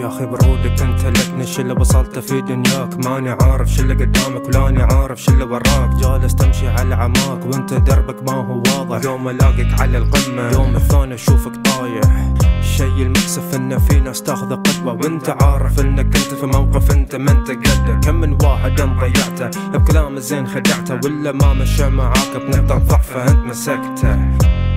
يا أخي برودك أنت لكني شو اللي وصلت في دنياك. ماني عارف اللي قدامك ولاني عارف اللي وراك. جالس تمشي على عماك وأنت دربك ما هو واضح. يوم ألاقيك على القمة يوم الثاني أشوفك طايح. الشي المكسف إن في ناس تاخذ قدوة وأنت عارف إنك أنت في موقف أنت ما أنت قده كم من واحد انت ضيعته بكلام الزين خدعته ولا ما مشى معاك بنقطة ضعفه أنت مسكته.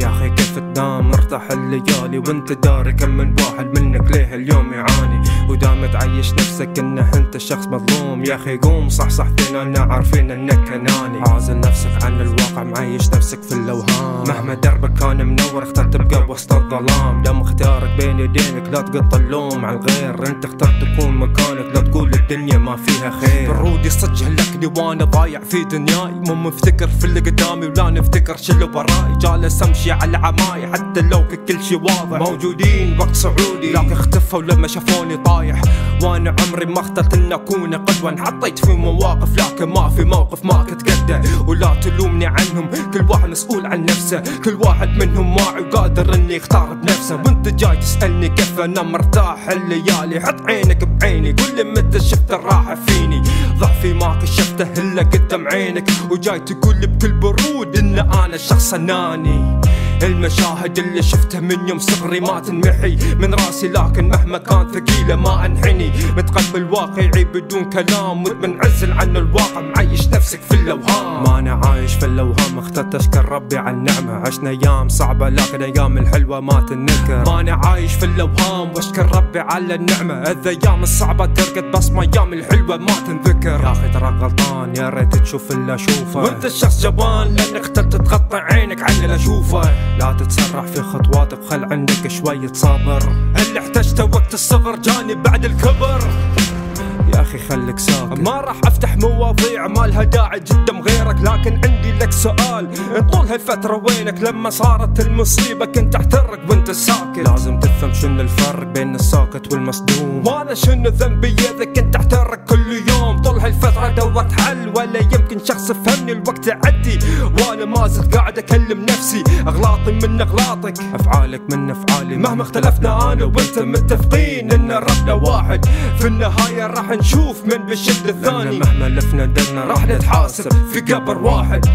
يا أخي كيف تنام مرتاح الليالي وانت داري. كم من واحد منك ليه اليوم يعاني؟ ودام تعيش نفسك إنه أنت شخص مظلوم. يا أخي قوم صح صح فينا عارفين إنك أناني. عازل نفسك عن الواقع معيش نفسك في اللوهان مهما دربك كان منور اختار تبقى وسط الظلام. دام اختيارك بين يدينك لا تقط اللوم على الغير. انت اخترت تكون مكانك لا تقول الدنيا ما فيها خير. برودي سجل لك وأنا ضايع في دنياي. مو مفتكر في اللي قدامي ولا نفتكر اللي وراي جالس امشي على عماي حتى لو كل شي واضح. موجودين وقت صعودي. لكن اختفوا لما شافوني طايح. وأنا عمري ما اخترت ان أكون قدوة. انحطيت في مواقف لكن ما في موقف ما كنت قده ولا تلومني عنهم. كل واحد مسؤول عن نفسه. كل واحد منهم واعي وقادر إني يختار بنفسه. وانت جاي تسألني كيف أنا مرتاح. الليالي حط عينك قول لي متى شفت الراحة فيني. ضعفي ما كشفته إلا قدام عينك. وجاي تقول بكل برود إن أنا شخص أناني. المشاهد اللي شفتها من يوم صغري ما تنمحي من راسي لكن مهما كان ثقيلة ما انحني. متقبل واقعي بدون كلام ومنعزل عن الواقع معيش نفسك في اللوهام. ما أنا عايش في اللوهام اخترت اشكر ربي على النعمة. عشنا أيام صعبة لكن أيام الحلوة ما تنكر. ما أنا عايش في اللوهام واشكر ربي على النعمة. الأيام الصعبة ترقد بس ما أيام الحلوة ما تنذكر. يا أخي ترى غلطان يا ريت تشوف اللي أشوفه. وانت الشخص جبان لأنك اخترت تغطي عينك على اللي أشوفه. لا تتسرع في خطواتك خل عندك شوية صبر اللي احتجته وقت الصغر جاني بعد الكبر. يا أخي خليك ساكت. ما راح أفتح مواضيع ما لها داعي قدام غيرك لكن عندي لك سؤال. طول هالفترة وينك؟ لما صارت المصيبة كنت أحترق وأنت ساكت. لازم تفهم شنو الفرق بين الساكت والمصدوم. وأنا شنو ذنبي إذا كنت أحترق كل يوم؟ طول هالفترة دورت حل ولا يمكن شخص فهمني الوقت يعدي وأنا ما زلت قاعد أكلم نفسي. أغلاطي من أغلاطك. أفعالك من أفعالي. مهما اختلفنا أنا وأنت متفقين إن ربنا واحد. في النهاية راح نشوف من بشد الثاني. مهما لفنا درنا راح نتحاسب في قبر واحد.